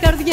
çıkardık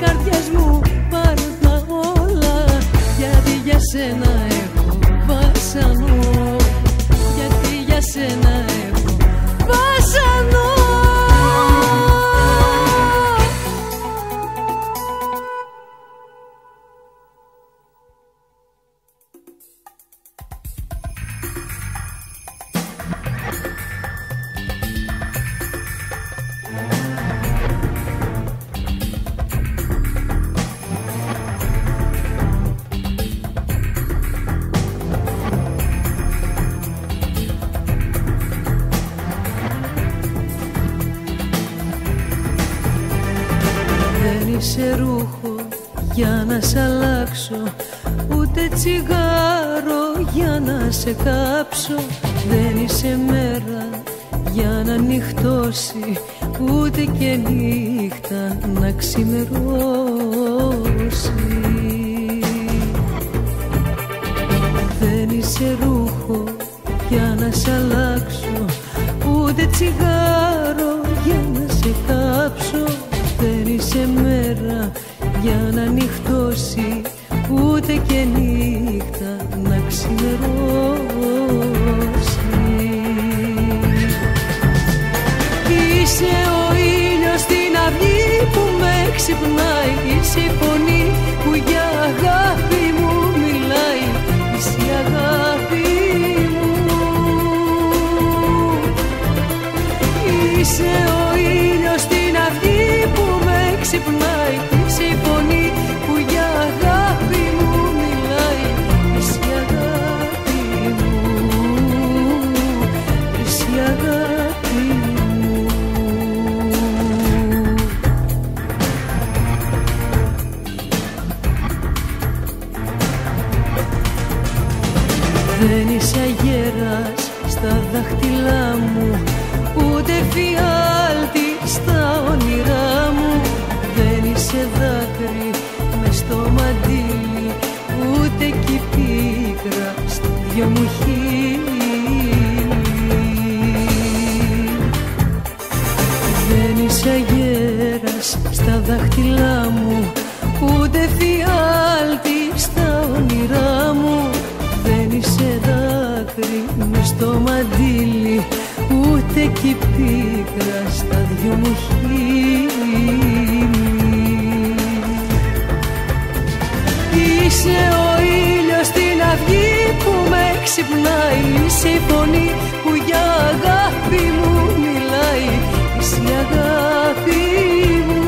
καρδιές να Δεν είσαι αγέρας στα δάχτυλά μου Ούτε φιάλτη στα όνειρά μου. Δεν είσαι δάκρυ μες στο μαντίλι Ούτε κι πίκρα στα δυο μου χείλη. Δεν είσαι αγέρας στα δάχτυλά μου Ούτε φιάλτη δάκρυ με στο μαντίλι Ούτε κι πίκρα στα δυο μου χείλη. Είσαι ο ήλιος στην αυγή που με ξυπνάει Είσαι η φωνή που για αγάπη μου μιλάει Είσαι η αγάπη μου.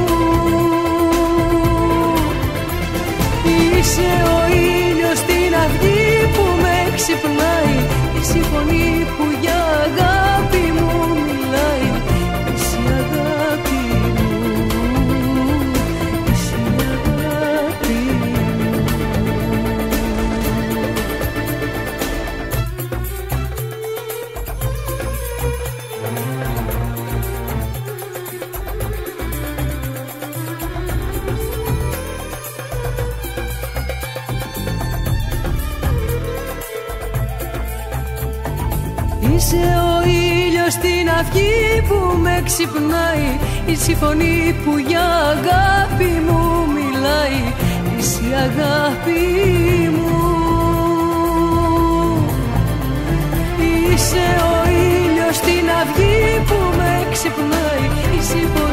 Είσαι ο ήλιος στην αυγή που με ξυπνάει Είσαι η φωνή που για αγάπη αυγή που με ξυπνάει Είσαι η φωνή που για αγάπη μου μιλάει Είσαι η αγάπη μου. Είσαι ο ήλιος στην αυγή που με ξυπνάει Είσαι η φωνή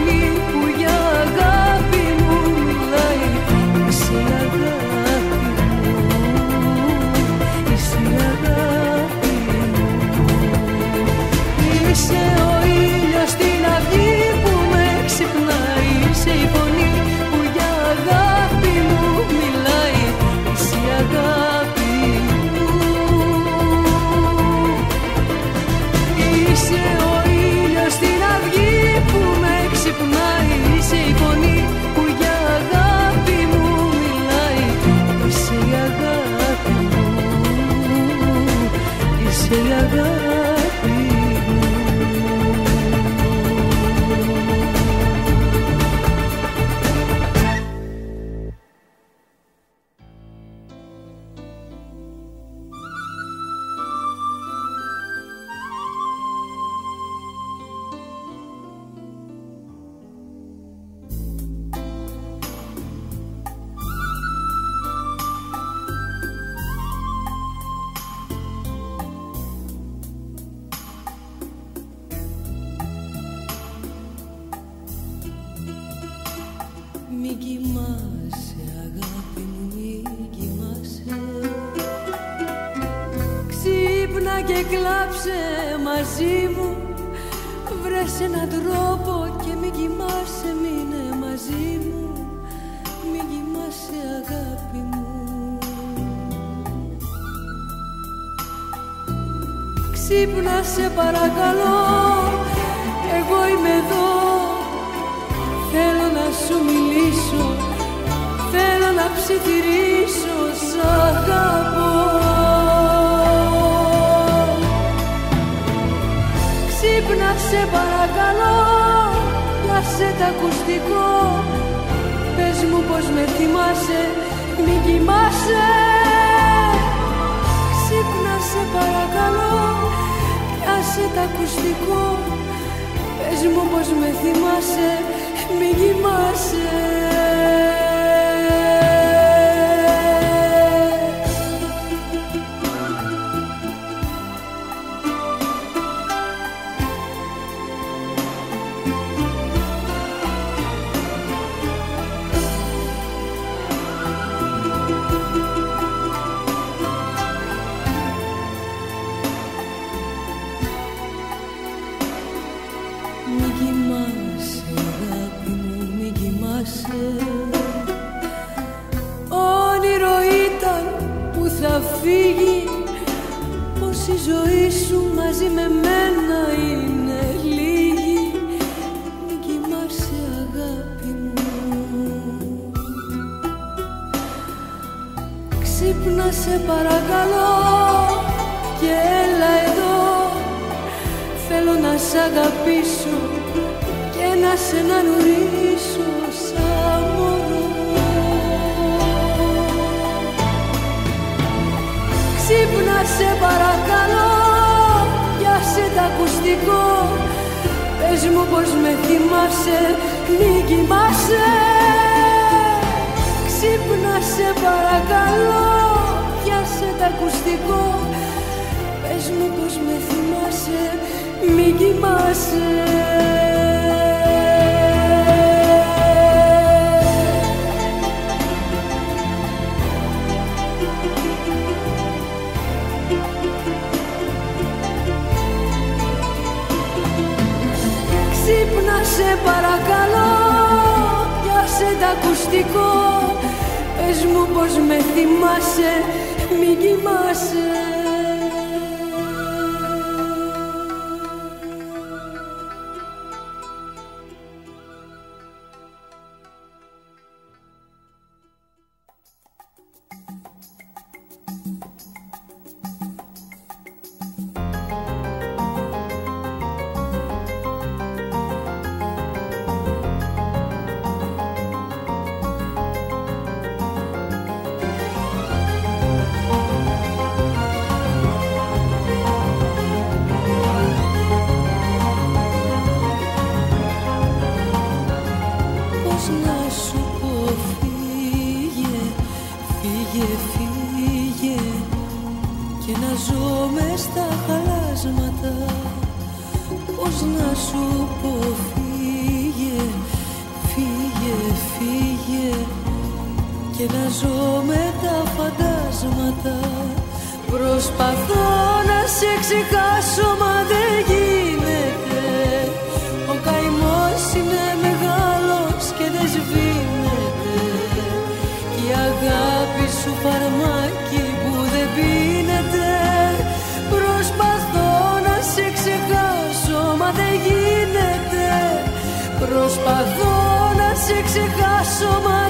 ξεχάσω μα.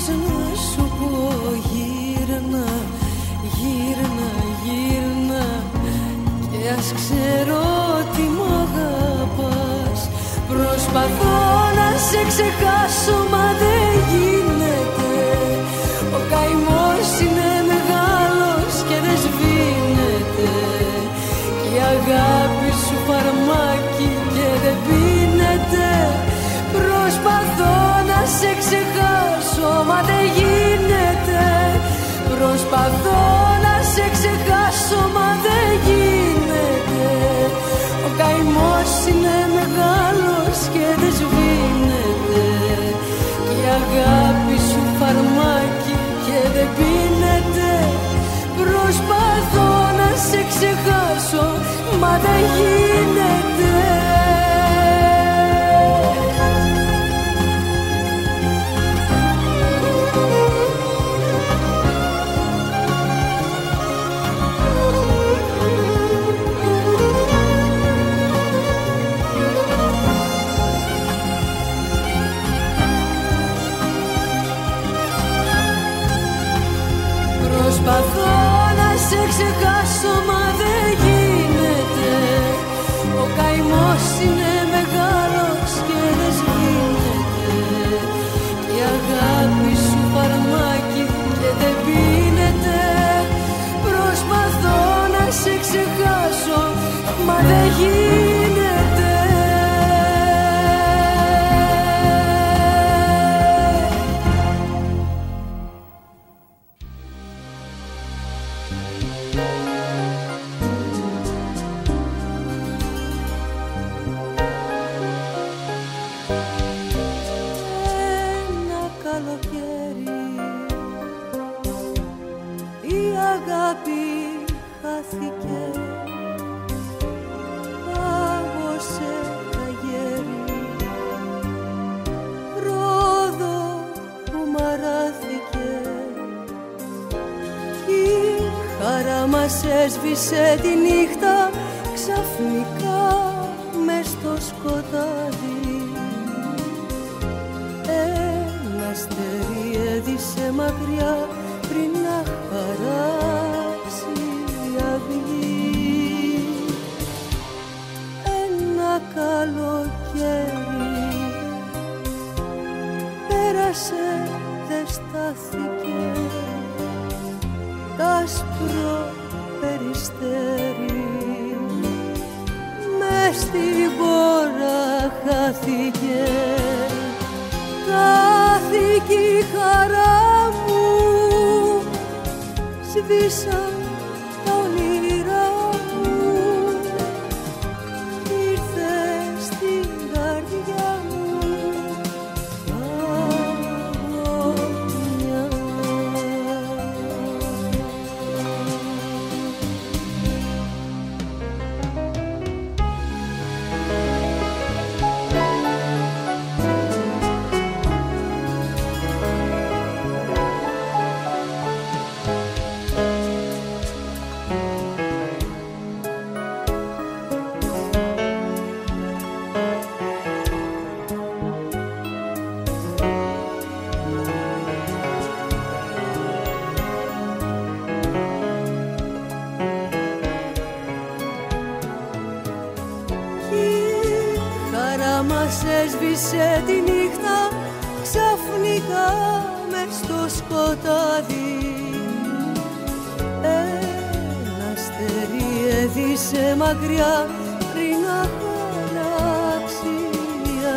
Σε ξεχάσω μα δεν γίνεται Ο καημός είναι μεγάλος ξεχάσω μα δεν γίνεται. Προσπαθώ να σε ξεχάσω μα δεν γίνεται. Ο καημός είναι μεγάλος και δεν σβήνεται Και η αγάπη σου φαρμάκι και δεν πίνεται. Προσπαθώ να σε ξεχάσω μα δεν γίνεται γίνεται. Ένα η αγάπη χάθηκε. Έσβησε τη νύχτα ξαφνικά μες στο σκοτάδι. Ένα αστέρι έδισε μακριά πριν να χαράξει σβήσαν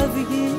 η αυγή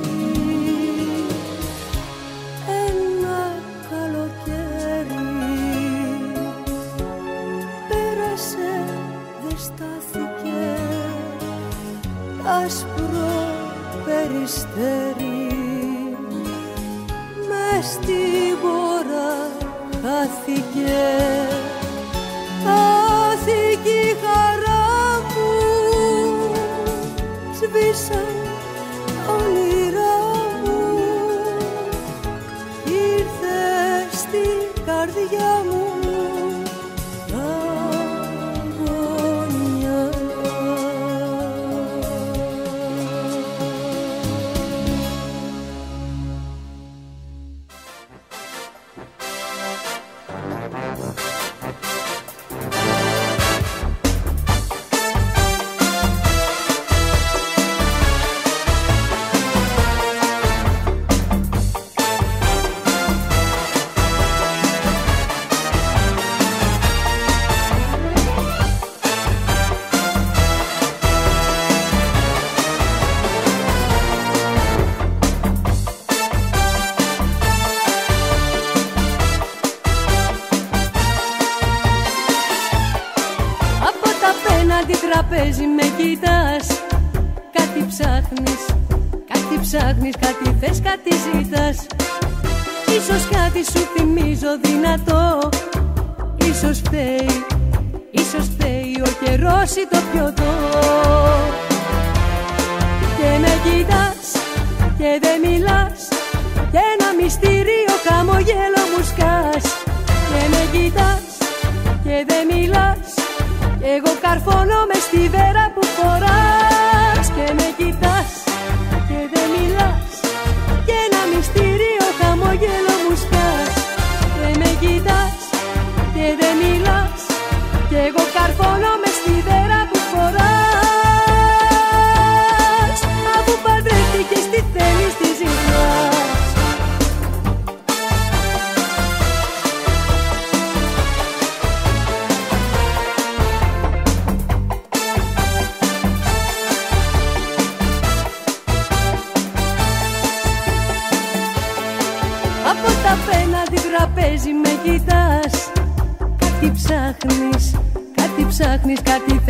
Και εγώ καρφώνω με ψάχνεις, κάτι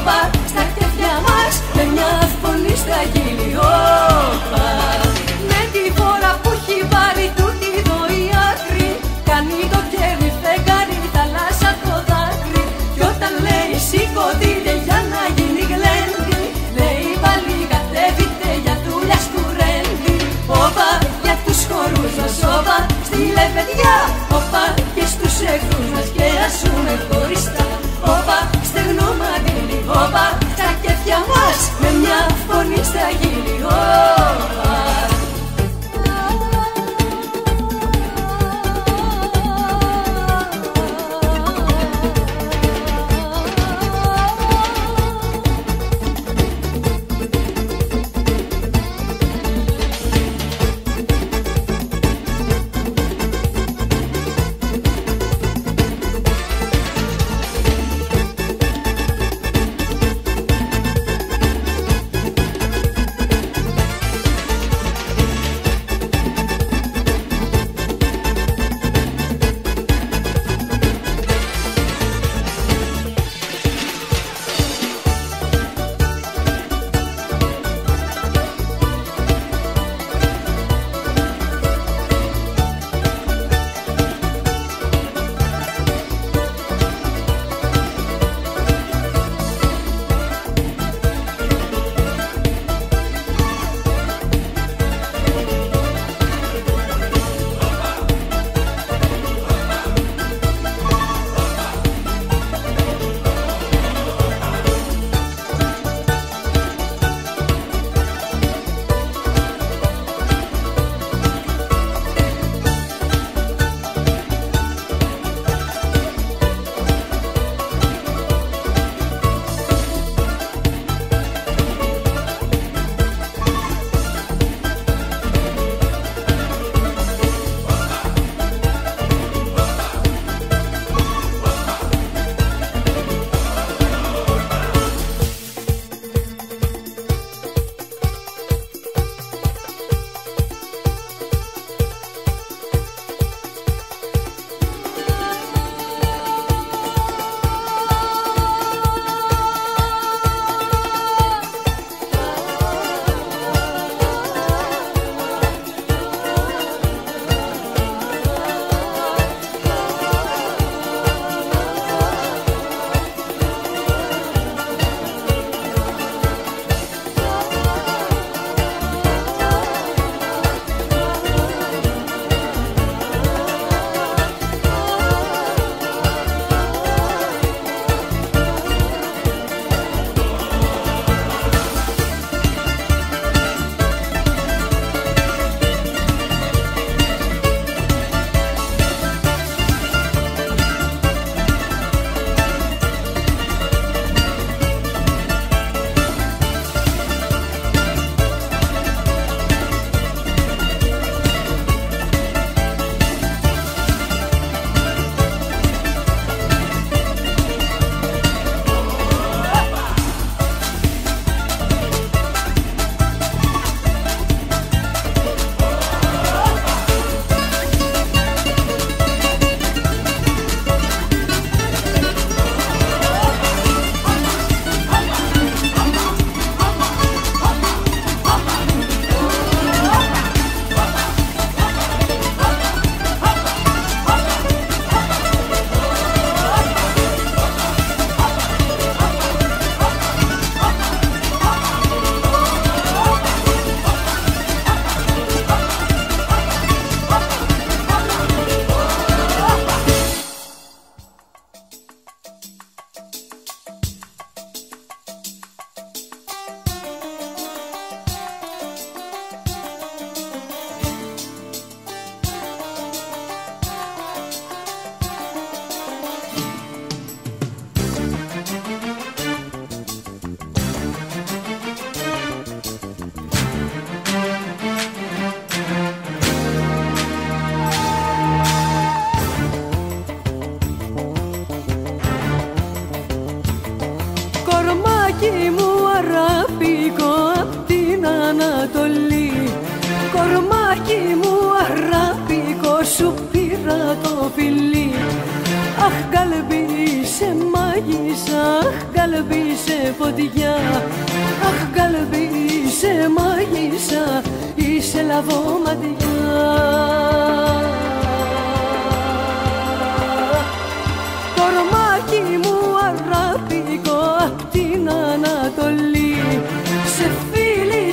over. Κέφια μας. Με μια φωνή στα γύλη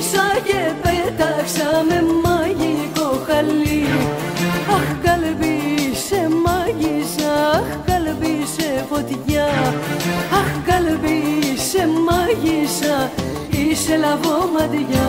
Γύρισα και πέταξα με μαγικό χαλί. Αχ καλπί σε μάγισσα, αχ καλπί σε φωτιά. Αχ καλπί σε μάγισσα, είσαι λαβόματιά.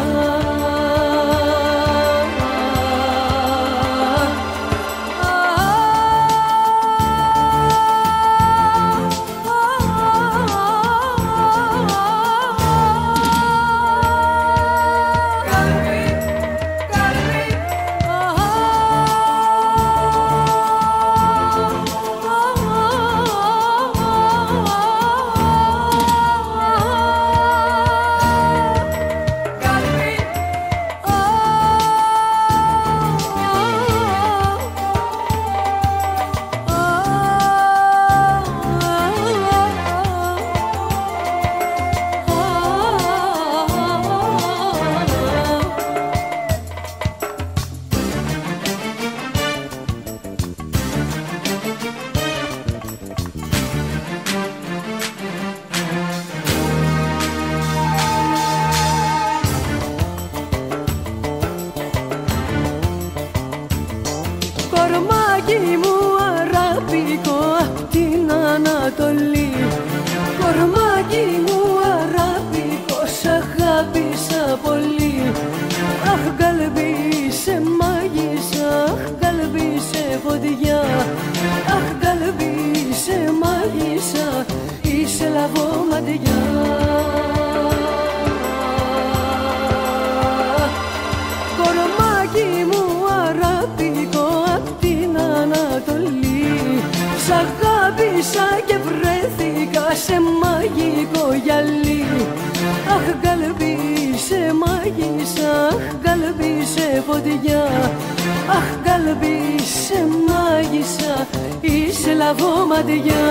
είσαι λαβό ματιά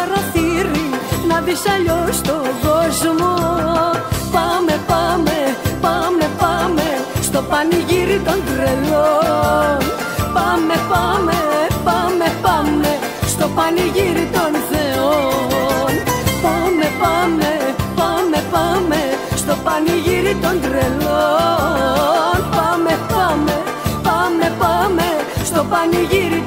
παραθύρι να δεις αλλιώς το κόσμο Πάμε, πάμε, πάμε, πάμε στο πανηγύρι των τρελών. Πάμε, πάμε, πάμε, πάμε στο πανηγύρι των θεών. Πάμε, πάμε, πάμε, πάμε στο πανηγύρι των τρελών. Πάμε, πάμε, πάμε, πάμε στο πανηγύρι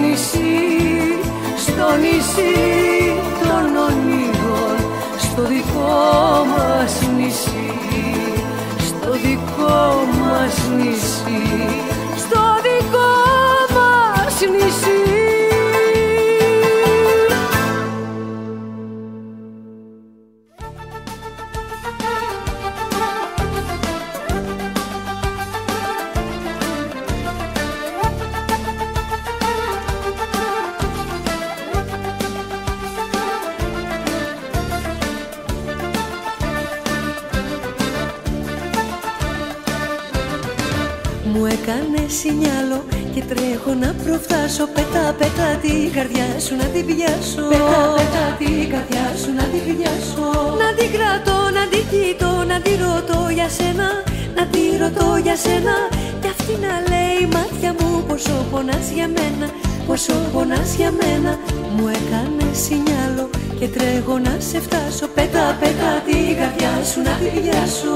νησί, στο νησί των ονείρων, στο δικό μας νησί, στο δικό μας νησί, στο δικό μας νησί. και τρέχω να προφτάσω. Πετά, πετά την καρδιά σου να την πιάσω. Πετά, πετά την καρδιά σου να την πιάσω. Να την κρατώ, να την κοιτώ, να την ρωτώ για σένα. Να την για σένα. Κι αυτή να λέει μάτια μου πόσο πονάς για μένα. Πόσο πονάς για μένα. Μου έκανε σινιάλο και τρέχω να σε φτάσω. Πετά, πετά την καρδιά σου να την πιάσω.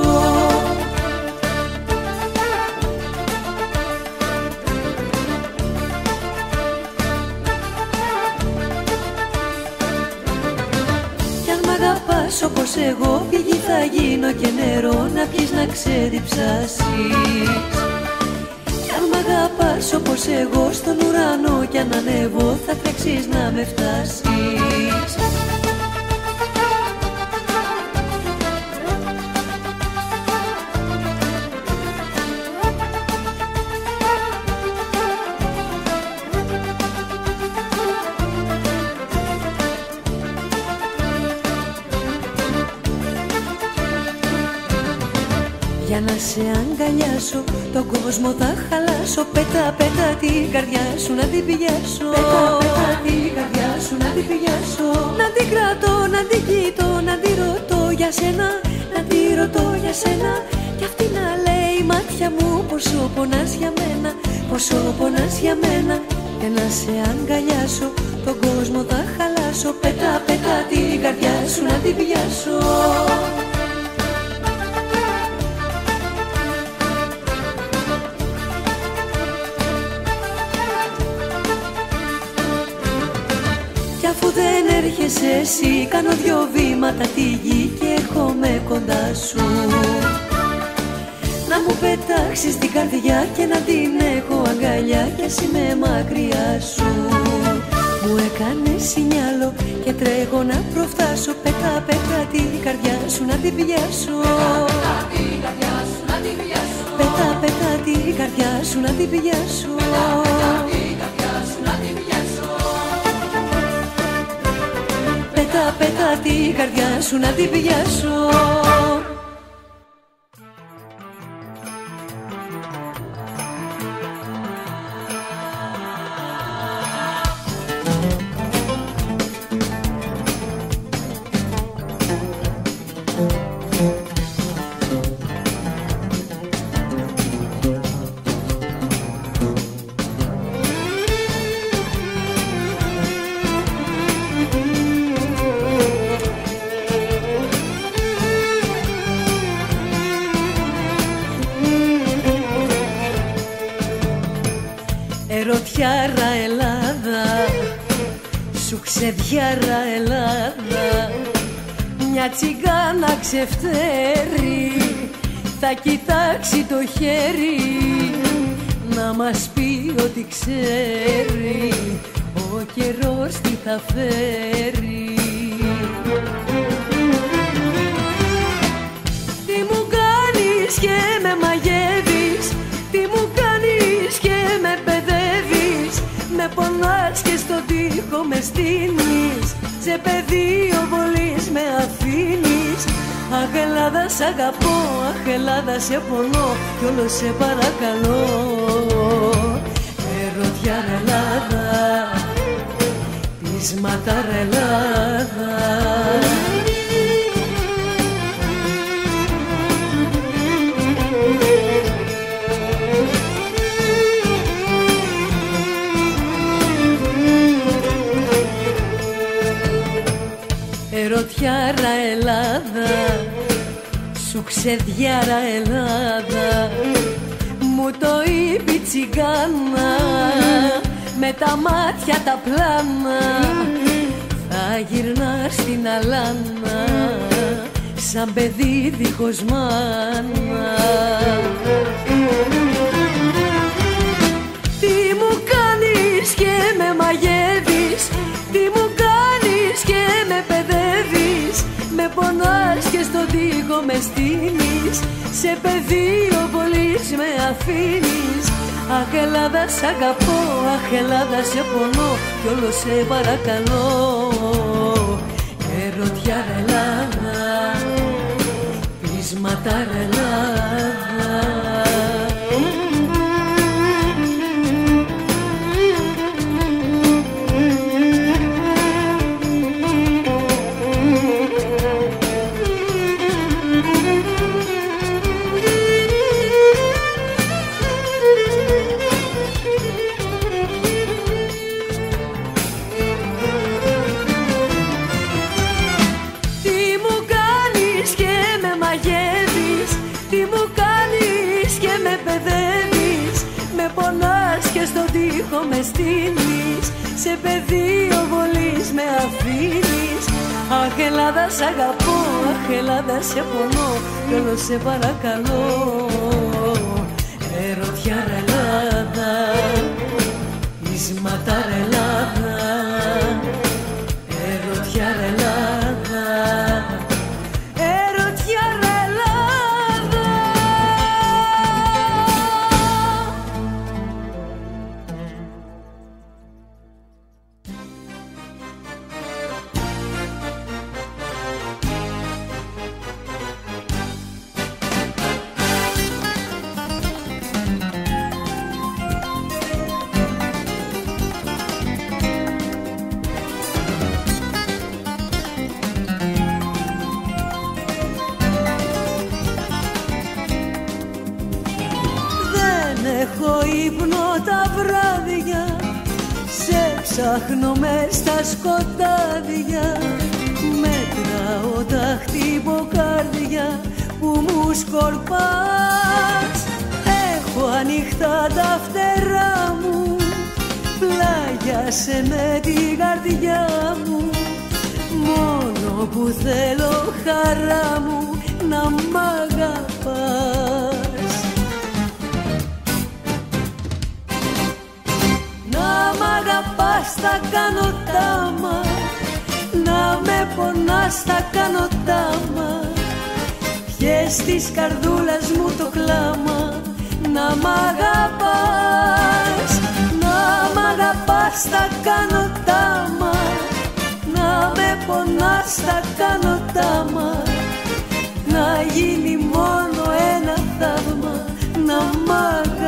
Εγώ πηγή θα γίνω και νερό να πιεις να ξεδιψάσεις. Αγαπάς όπως εγώ στον ουρανό κι αν ανέβω θα τρέξεις να με φτάσεις κόσμο θα χαλάσω. Πέτα πέτα την καρδιά σου να την πιάσω Πέτα πέτα την καρδιά σου να την πιάσω Να την κρατώ, να την κοιτώ, να την ρωτώ για σένα. Να την ρωτώ για σένα. Κι αυτή να λέει η μάτια μου πόσο πονάς για μένα. Πόσο πονάς για μένα. Για να σε αγκαλιάσω τον κόσμο θα χαλάσω. Πέτα πέτα την καρδιά σου να την πιάσω έρχεσαι εσύ Κάνω δυο βήματα τη γη και έρχομαι κοντά σου. Να μου πετάξεις την καρδιά και να την έχω αγκαλιά Κι ας είμαι μακριά σου. Μου έκανες σινιάλο και τρέχω να προφτάσω Πέτα πέτα την καρδιά σου να την πιάσω Πέτα πέτα την καρδιά σου να την πιάσω πέτα την καρδιά σου να την πιάσω Ερωτιάρα ξεδιάρα Ελλάδα. Μια τσιγκάνα ξεφτέρει Θα κοιτάξει το χέρι. Να μας πει ότι ξέρει Ο καιρός τι θα φέρει τοίχο με στείνεις Σε πεδίο βολής με αφήνεις. Αχ Ελλάδα σ' αγαπώ, αχ Ελλάδα σε πονώ. Κι όλο σε παρακαλώ. Ερωτιά Ελλάδα. Πείσματα Ελλάδα Ερωτιάρα Ελλάδα. Σου ξεδιάρα Ελλάδα. Μου το είπε η τσιγκάνα. Με τα μάτια τα πλάνα. Θα γυρνάς στην αλάνα. Σαν παιδί δίχως μάνα. Τι μου κάνεις και με μαγεύεις; Τι μου πονάς και στον τοίχο με στείνεις. Σε πεδίο πολύς με αφήνεις. Αχ Ελλάδα σ' αγαπώ, αχ Ελλάδα σε πονώ Κι όλο σε παρακαλώ. Ερωτιά Ελλάδα, πείσματα Ελλάδα παιδεύεις Με πονάς και στον τοίχο με στείλεις Σε πεδίο βολής με αφήνεις. Αχ Ελλάδα σ' αγαπώ, αχ Ελλάδα σε πονώ Κι όλο σε παρακαλώ. Ερωτιάρα Ελλάδα Ελλάδα με στα σκοτάδια Μέτραω τα χτυποκάρδια που μου σκορπάς. Έχω ανοιχτά τα φτερά μου Πλάγιασε με την καρδιά μου. Μόνο που θέλω χαρά μου να μ' αγαπάς αγαπάς θα κάνω τάμα Να με πονάς θα κάνω τάμα Πιες της καρδούλας μου το κλάμα. Να μ' αγαπάς Να μ' αγαπάς θα κάνω τάμα Να με πονάς θα κάνω τάμα Να γίνει μόνο ένα θαύμα. Να μ' αγαπάς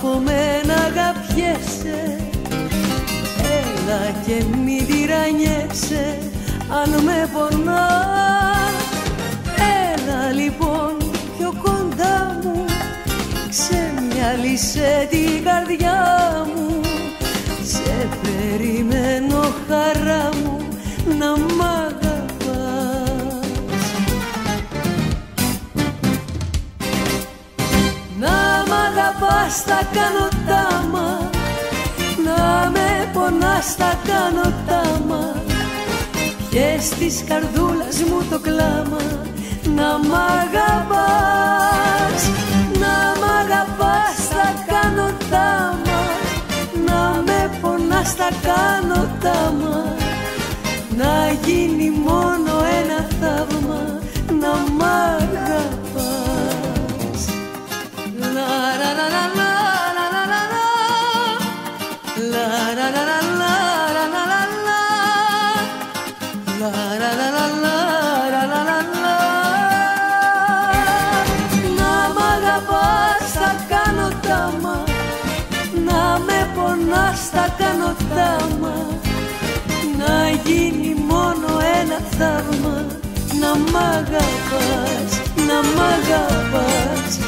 από μένα αγαπιέσαι. Έλα και μη τυραννιέσαι αν με πονάς. Έλα λοιπόν πιο κοντά μου Ξεμυαλίσε την καρδιά μου. Σε περιμένω χαρά μου να μ' αγαπάς θα κάνω τάμα Να με πονάς θα κάνω τάμα Πιες της καρδούλας μου το κλάμα. Να μ' αγαπάς. Να μ' αγαπάς θα κάνω τάμα Να με πονάς θα κάνω τάμα Να γίνει μόνο ένα θαύμα. Να μ' αγαπάς Να γίνει μόνο ένα θαύμα Να μ' αγαπάς, να μ' αγαπάς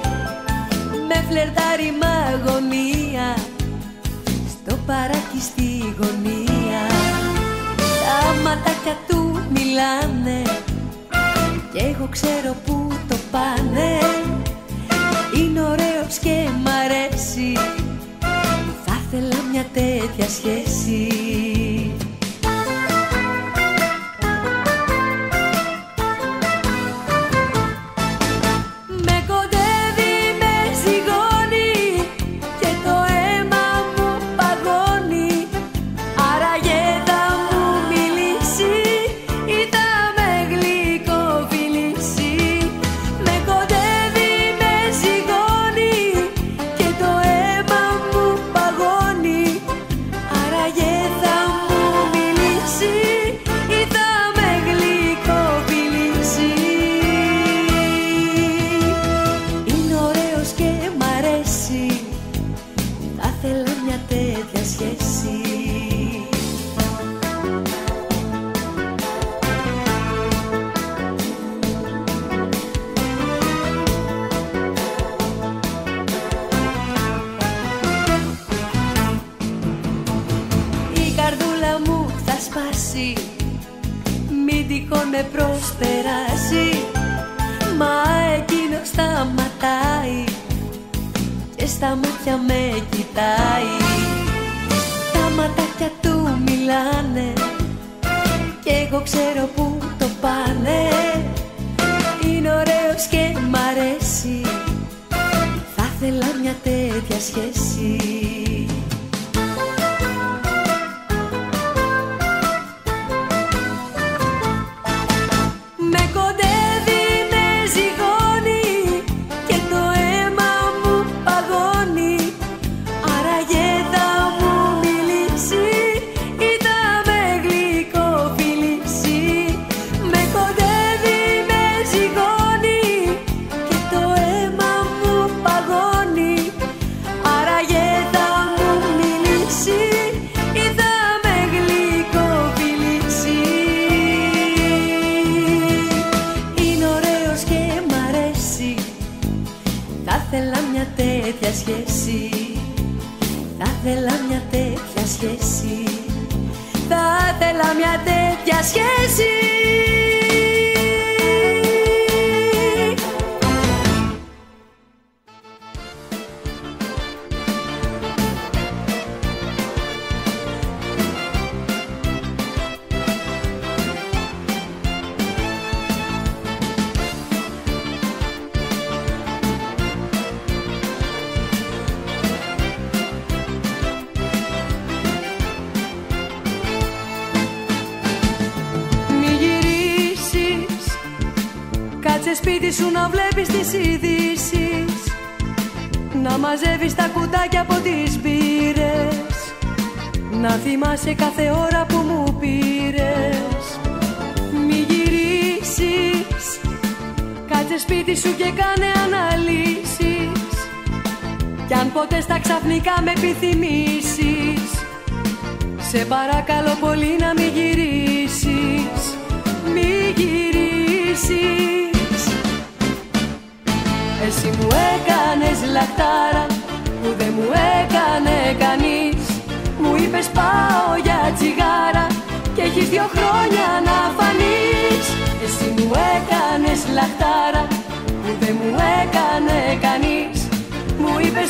Με φλερτάρει μ' αγωνία Στο παράκι στη γωνία. Τα ματάκια του μιλάνε Κι εγώ ξέρω που το πάνε. Είναι ωραίος και μ' αρέσει Θα ήθελα μια τέτοια σχέση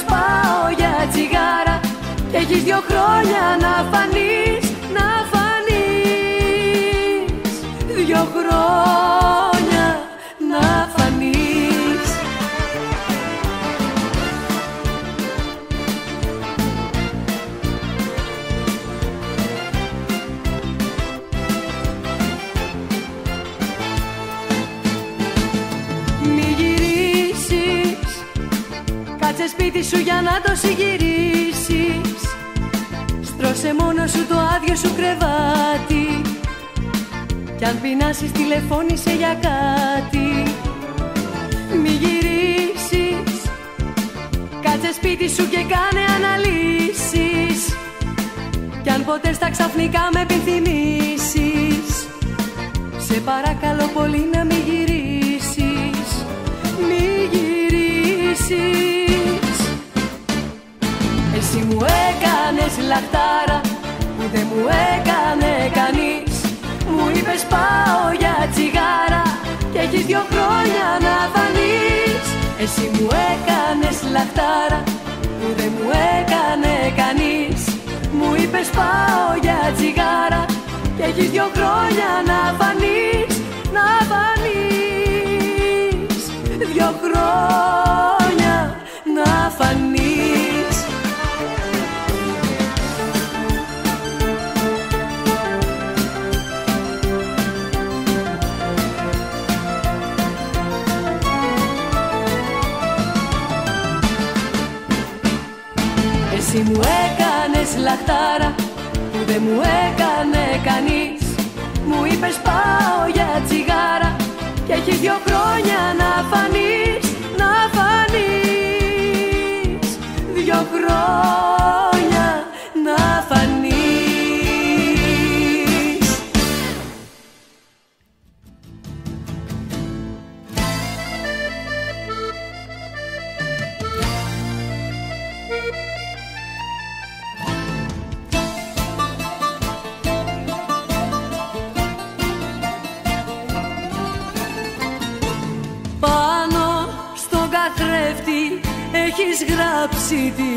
Μου είπες πάω για τσιγάρα Και έχεις δυο χρόνια να φανείς Να φανείς. Δυο χρόνια σου για να το συγκυρίσεις. Στρώσε μόνο σου το άδειο σου κρεβάτι. Κι αν πεινάσεις τηλεφώνησε για κάτι. Μη γυρίσεις. Κάτσε σπίτι σου και κάνε αναλύσεις. Κι αν ποτέ στα ξαφνικά με επιθυμήσεις Σε παρακαλώ πολύ να μην γυρίσεις. Μη γυρίσεις εσύ μου έκανες λαχτάρα που δεν μου έκανε κανείς. Μου είπες πάω για τσιγάρα και έχεις δυο χρόνια να φανείς Εσύ μου έκανες λαχτάρα που δεν μου έκανε κανείς. Μου είπες πάω για τσιγάρα και έχεις δυο χρόνια να φανείς Να φανείς Δυο χρόνια να φανείς μου έκανες λαχτάρα που δεν μου έκανε κανείς. Μου είπες πάω για τσιγάρα και έχεις δυο χρόνια να φανείς Να φανείς Δυο χρόνια γράψει τη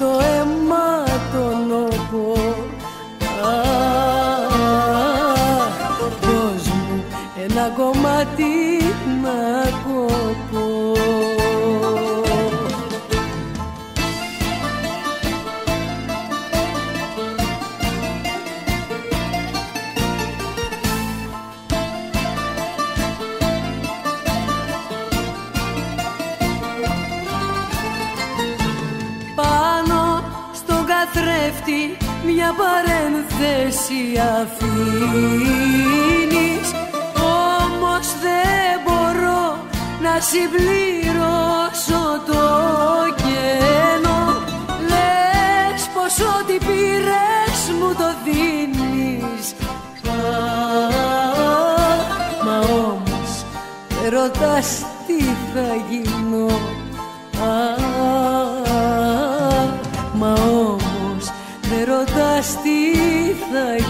απ' το μια παρένθεση αφήνεις. Όμως δεν μπορώ να συμπληρώσω το κενό. Λες πως ό,τι πήρες μου το δίνεις. Αχ, Μα όμως δεν ρωτάς τι θα γίνω θα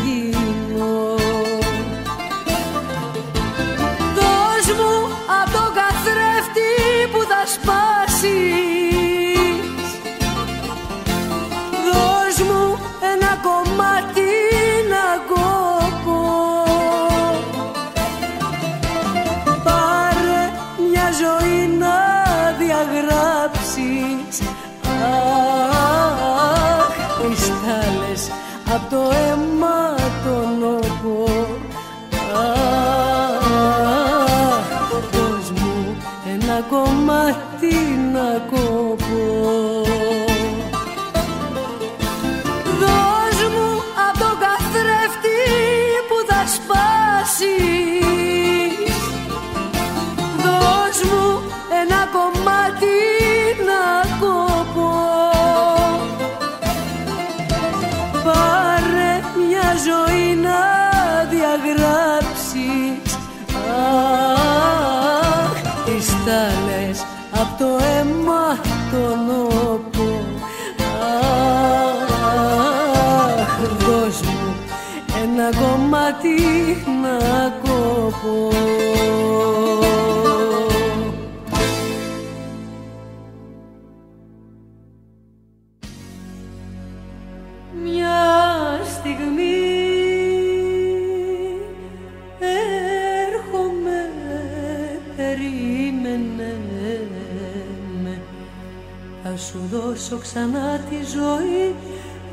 ξανά τη ζωή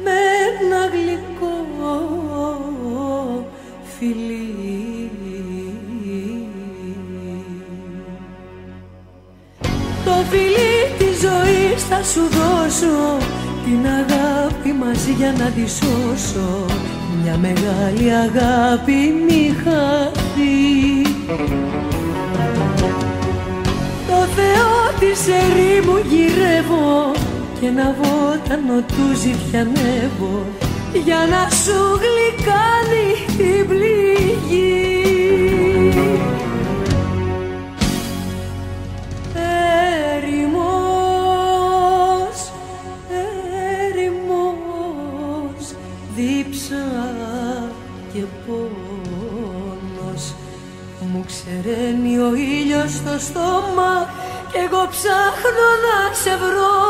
με ένα γλυκό φιλί. Το φιλί της ζωής θα σου δώσω Την αγάπη μαζί για να τη σώσω. Μια μεγάλη αγάπη μη χαθεί. Το Θεό της ερήμου γυρεύω Και ένα βότανο του ζητιανεύω Για να σου γλυκάνει την πληγή. Έρημος, έρημος, δίψα και πόνος. Μου ξεραίνει ο ήλιος στο στόμα Κι εγώ ψάχνω να σε βρω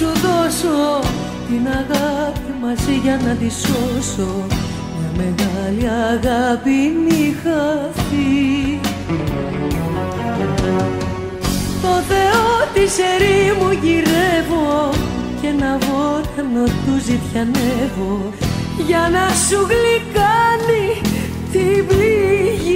σου δώσω Την αγάπη μαζί για να τη σώσω. Μια μεγάλη αγάπη μη χαθεί. Το Θεό της ερήμου γυρεύω και ένα βότανο του ζητιανεύω. Για να σου γλυκάνει την πληγή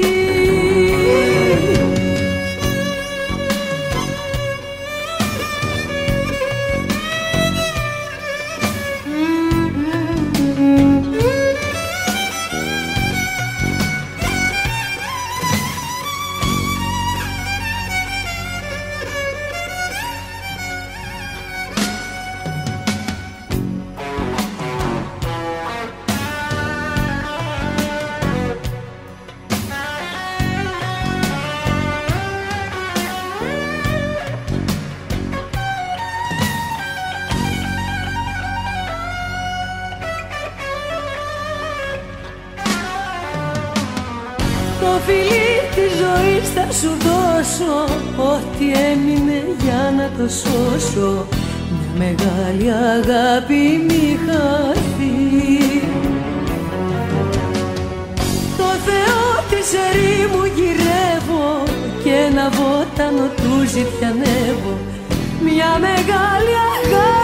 σου δώσω. Ό,τι έμεινε για να το σώσω. Μια μεγάλη αγάπη μη χαθεί. Το Θεό της ερήμου γυρεύω και ένα βότανο του ζητιανεύω. Μια μεγάλη αγάπη